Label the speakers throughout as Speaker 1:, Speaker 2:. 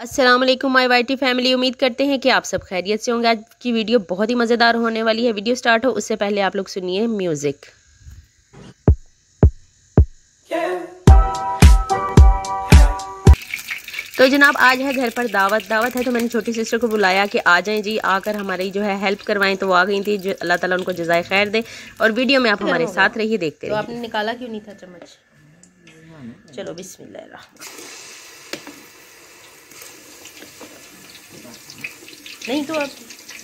Speaker 1: असलम माई Y family उम्मीद करते हैं कि आप सब खैरियत से होंगे। आज की वीडियो बहुत ही मज़ेदार होने वाली है। वीडियो स्टार्ट हो उससे पहले आप लोग सुनिए म्यूज़िक। तो जनाब आज है घर पर दावत। दावत है तो मैंने छोटी सिस्टर को बुलाया कि आ जाएँ जी आकर हमारी जो है हेल्प करवाएँ। तो वो आ गई थी। जो अल्लाह ताला उनको जजाय खैर दे। और वीडियो में आप हमारे साथ रहिए देखते तो आपने निकाला क्यों नहीं था चम्मच? चलो बिस्मिल्लाह नहीं तो अब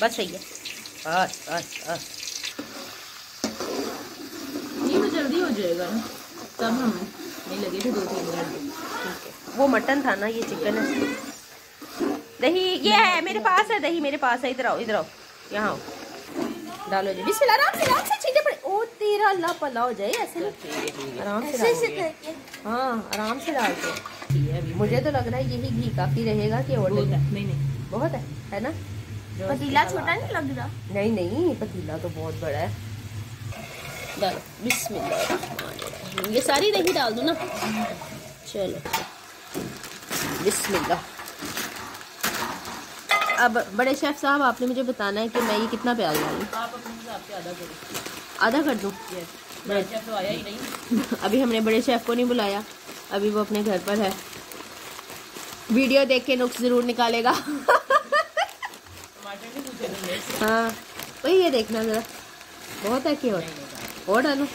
Speaker 1: बस सही है। बस बस बस।
Speaker 2: ये तो जल्दी हो जाएगा। ना तब हम नहीं लगे थे दो तीन
Speaker 1: मिनट। वो मटन था ना ये चिकन है। दही ये है मेरे पास है दही मेरे पास है। इधर आओ इधर आओ। यहाँ आओ। डालो जी। बिस्मिल्लाह आराम से आराम से छीटे पड़े ओ तेरा अल्लाह पला हो जाए ऐसे आराम से हाँ आराम से डाल के मुझे तो लग रहा है यही घी काफ़ी रहेगा कि और नहीं नहीं। बहुत है है ना?
Speaker 2: पतीला छोटा नहीं लग रहा?
Speaker 1: नहीं नहीं पतीला तो बहुत बड़ा है। डालो बिस्मिल्लाह ये सारी दही डाल दो ना। चलो बिस्मिल्लाह। अब बड़े शेफ साहब आपने मुझे बताना है कि मैं ये कितना प्याज डालूँ
Speaker 2: आप अपने हिसाब से आधा करो
Speaker 1: आधा कर दूँ?
Speaker 2: तो आया ही नहीं।
Speaker 1: अभी हमने बड़े शेफ को नहीं बुलाया। अभी वो अपने घर पर है। वीडियो देख के नुक्स ज़रूर निकालेगा। हाँ वही ये देखना ज़रा। बहुत है कि और? और डालो।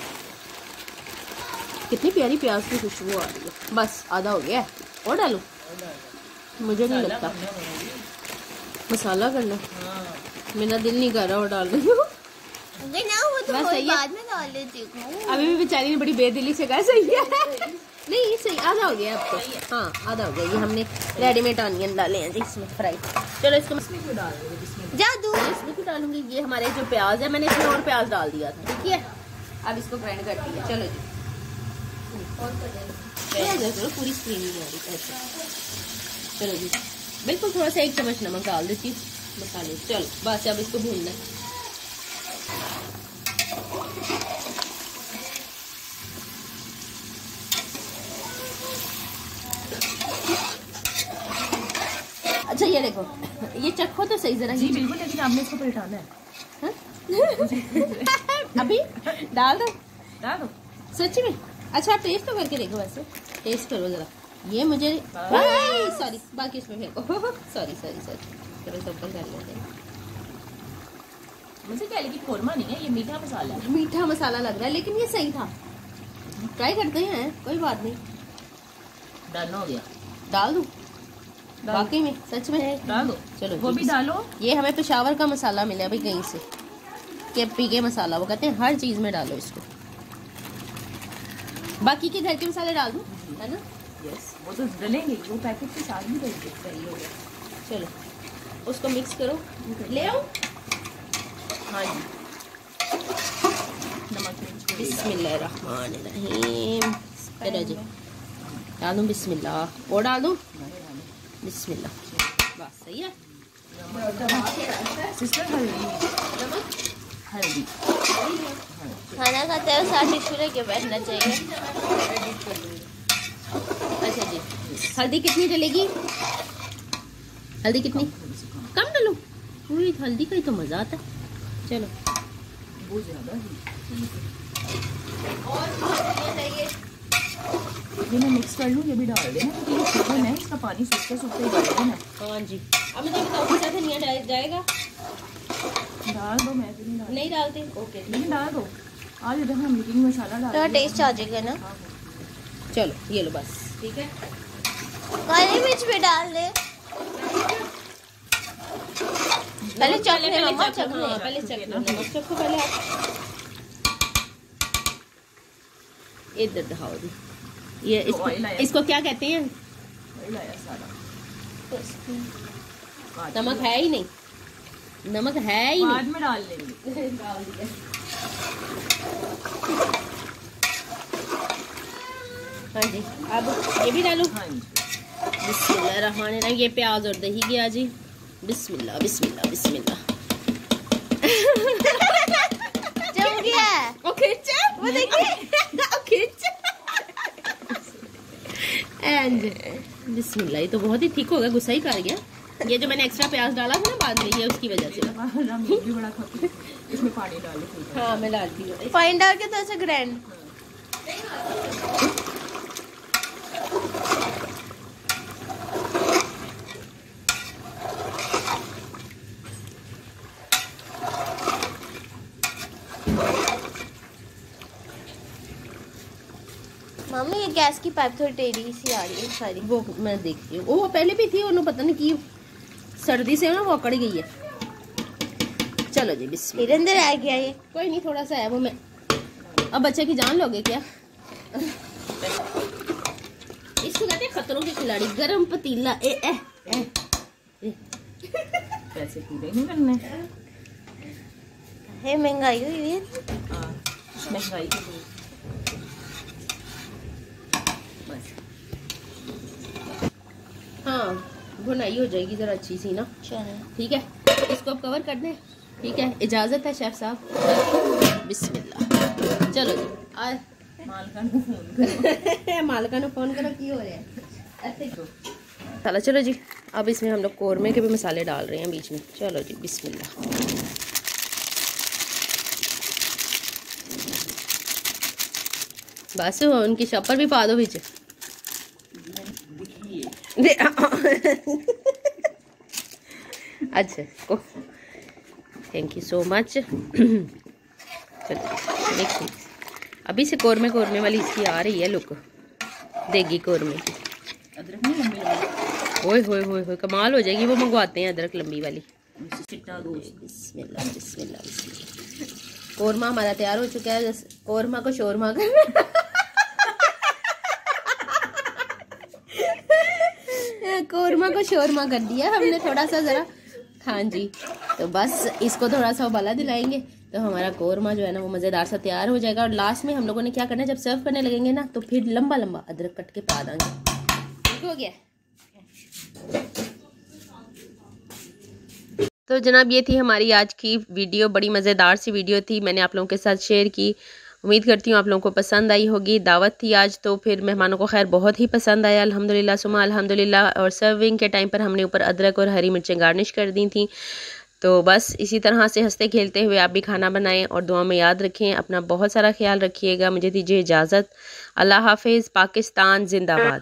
Speaker 1: कितनी प्यारी प्याज की खुशबू आ रही है। बस आधा हो गया है। और डालो। मुझे नहीं लगता। मसाला करना। हाँ। मेरा दिल नहीं कर रहा और डाल रही हूँ।
Speaker 2: तो
Speaker 1: अभी भी बेचारी ने बड़ी बेदिली से कहा सही है। नहीं सही आधा हो गया आपको हाँ आधा हो गया। ये हमने रेडीमेड ऑनियन डाले हैं जी इसमें फ्राई। चलो इसको जादू। इसमें क्यों डालूँगी? ये हमारे जो प्याज है मैंने इसमें और प्याज डाल दिया था ठीक है? अब इसको ग्राइंड कर दिया चलो जी। चलो पूरी स्क्रीन ऐसे चलो जी। बिल्कुल थोड़ा सा एक चम्मच नमक डाल देती मसाले। चलो बस अब इसको भूनना अच्छा ये देखो। ये चखो तो सही जरा
Speaker 2: जी बिल्कुल लेकिन आपने इसको पलटाना है।
Speaker 1: हाँ? अभी? डाल दो।
Speaker 2: डाल दो।
Speaker 1: सच्ची में? अच्छा आप टेस्ट तो करके देखो वैसे। टेस्ट करो जरा। ये मुझे सॉरी बाकी इसमें फेंको। सॉरी सॉरी सॉरी चलो सब कर लेते हैं।
Speaker 2: मुझे क्या लेकिन कोरमा नहीं है? ये मीठा मसाला है।
Speaker 1: मीठा मसाला लग रहा है लेकिन ये सही था। ट्राई करते हैं कोई बात नहीं।
Speaker 2: डालना हो गया।
Speaker 1: डाल दूँ? वाकई में सच में?
Speaker 2: डाल। दो
Speaker 1: चलो
Speaker 2: वो भी डालो।
Speaker 1: ये हमें पेशावर का मसाला मिला भाई कहीं से। के पी के मसाला वो कहते हैं हर चीज़ में डालो इसको। बाकी के घर के मसाले डाल दूँ? है ना?
Speaker 2: यस वो तो डलेंगे वो पैकेट के साथ भी सही हो गया।
Speaker 1: चलो। उसको मिक्स करो। ले आओ।
Speaker 2: हाँ जी।
Speaker 1: नमक बिस्मिल्लाहिर्रहमानिर्रहीम। चलो जी। डाल दूँ बिस्मिल्लाह। और डाल? दूँ बिस्मिल्लाह बस सही है
Speaker 2: हल्दी
Speaker 3: खाना खाते हुए साथ टिश्यू लेके बैठना चाहिए।
Speaker 1: अच्छा जी। हल्दी कितनी डलेगी? हल्दी कितनी? कम डालो। पूरी हल्दी का ही तो मज़ा आता है। चलो।
Speaker 2: बहुत ज़्यादा ये मैं मिक्स कर लूँ ये भी डाल देना क्योंकि ये चिकन है इसका पानी सूखते सूखते ही डाल देना
Speaker 1: हाँ जी। अब मैं तो बताऊँ कितना धनिया डाल जाएगा?
Speaker 2: डाल दो मैं तो नहीं डाल
Speaker 1: नहीं डालते? ओके
Speaker 2: नहीं डाल दो। आज इधर हम बेकिंग मसाला डाल
Speaker 3: तो टेस्ट आ जाएगा ना।
Speaker 1: चलो ये लो बस। ठीक है।
Speaker 3: काली मिर्च भी डाल दे। पहले चख ले मम्मा चख ले
Speaker 1: पहले चख ले नमक चखो पहले आप। इधर दिखाओ जी ये इसको, इसको क्या कहते हैं? नमक है ही नहीं। नमक है ही
Speaker 2: बाद में डाल लेंगे।
Speaker 1: हाँ जी अब ये भी डालू।
Speaker 2: हाँ जी।
Speaker 1: बिस्मिल्लाह रहमान रहीम। ये प्याज और दही गया जी बिस्मिल्लाह बिस्मिल्लाह बिस्मिल्लाह।
Speaker 3: जम गया।
Speaker 1: वो खींच वो देखिए। एंड बिस्मिल्लाह ये तो बहुत ही ठीक हो गया गुस्सा ही कर गया। ये जो मैंने एक्स्ट्रा प्याज डाला था ना बाद में ये उसकी वजह से।
Speaker 2: हैं इसमें पानी डाल
Speaker 1: हाँ। मैं डालती हूँ।
Speaker 3: पानी डाल के तो ऐसे ग्रैंड मम्मी ये गैस की पाइप थोड़ी टेढ़ी सी आ रही है सारी।
Speaker 1: वो मैं देखती हूँ। वो पहले भी थी उन्होंने पता नहीं की सर्दी से ना वो अकड़ गई है। चलो जी बिस्मिल्लाह।
Speaker 3: फिर अंदर आ गया ये।
Speaker 1: कोई नहीं थोड़ा सा है वो मैं। अब बच्चे की जान लोगे क्या? इसको कहते हैं खतरों के खिलाड़ी। गरम पतीला ए ए, ए, ए।
Speaker 2: पैसे पूरे नहीं करने।
Speaker 3: है महँगाई हुई है
Speaker 2: हाँ महँगाई के लिए बस
Speaker 1: हाँ भुनाई हो जाएगी ज़रा अच्छी सी ना। ठीक है? इसको आप कवर कर दें? ठीक है? इजाज़त है शेफ़ साहब? बिस्मिल्लाह। चलो जी आए।
Speaker 2: मालका
Speaker 1: फ़ोन करो। की हो रहा है? चलो जी अब इसमें हम लोग कौरमे के भी मसाले डाल रहे हैं बीच में। चलो जी बिस्मिल्लाह। बस उनकी शपर भी पा दो बीच अच्छा को। थैंक यू सो मच देखिए अभी से कौरमे कौरमे वाली इसकी आ रही है लुक देगी कौरमे। की
Speaker 2: अदरक नहीं लंबी
Speaker 1: ओए होए होए होए कमाल हो जाएगी वो मंगवाते हैं अदरक लंबी वाली। बिस्मिल्लाह बिस्मिल्लाह कौरमा हमारा तैयार हो चुका है कौरमा को शोरमा कर कौरमा को शोरमा कर दिया, हमने थोड़ा सा ज़रा हाँ जी तो बस इसको थोड़ा सा उबाला दिलाएँगे तो हमारा कौरमा जो है ना, वो मज़ेदार सा तैयार हो जाएगा, और लास्ट में हम लोगों ने क्या करना है, जब सर्व करने लगेंगे ना तो फिर लंबा लंबा अदरक कट के पा देंगे ठीक हो गया? तो जनाब, ये थी हमारी आज की वीडियो, बड़ी मज़ेदार सी वीडियो थी, मैंने आप लोगों के साथ शेयर की। उम्मीद करती हूँ आप लोगों को पसंद आई होगी। दावत थी आज तो फिर मेहमानों को खैर बहुत ही पसंद आया। अल्हम्दुलिल्लाह सुमा अल्हम्दुलिल्लाह, और सर्विंग के टाइम पर हमने ऊपर अदरक और हरी मिर्चें गार्निश कर दी थी। तो बस इसी तरह से हँसते खेलते हुए आप भी खाना बनाएँ और दुआ में याद रखें। अपना बहुत सारा ख्याल रखिएगा। मुझे दीजिए इजाज़त। अल्लाह हाफिज़। पाकिस्तान, जिंदाबाद।